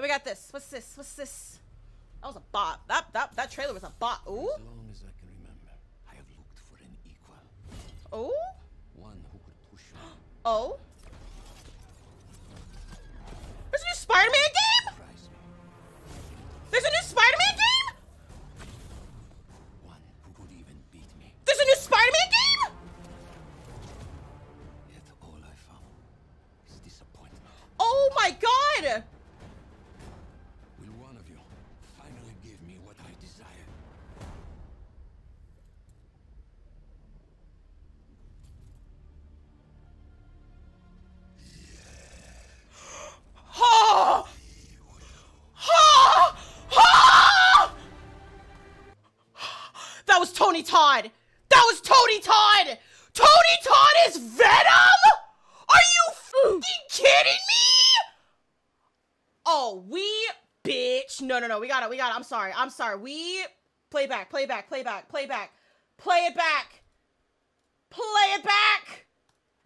But we got this. What's this? What's this? That was a bot. That that that trailer was a bot. Ooh. As long as I can remember, I have looked for an equal. Ooh. One who could push me. Oh. Tony Todd. That was Tony Todd. Tony Todd is Venom? Are you kidding me? Oh, we bitch. No, no, no. We got it. We got it. I'm sorry. I'm sorry. We play back. Play back. Play back. Play back. Play it back. Play it back.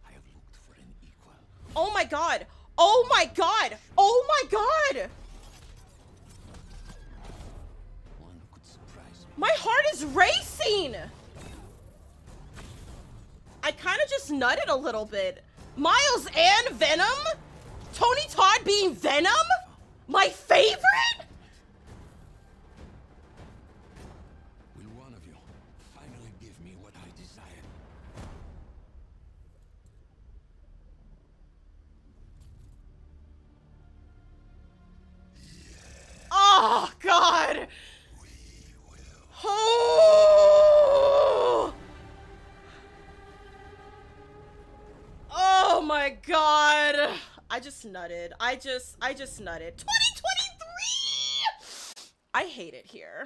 I have looked for an equal. Oh my god. Oh my god. Oh my god. My heart is racing. I kind of just nutted a little bit. Miles and Venom? Tony Todd being Venom? My favorite? Oh my god. I just nutted. I just I just nutted. 2023. I hate it here.